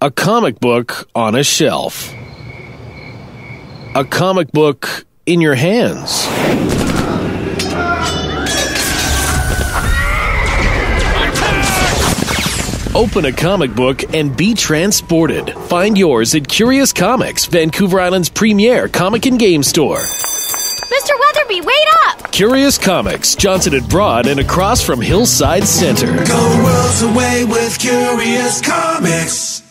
A comic book on a shelf. A comic book in your hands. Open a comic book and be transported. Find yours at Curious Comics, Vancouver Island's premier comic and game store. Mr. Weatherby, wait up! Curious Comics, Johnson and Broad, and across from Hillside Center. Go worlds away with Curious Comics.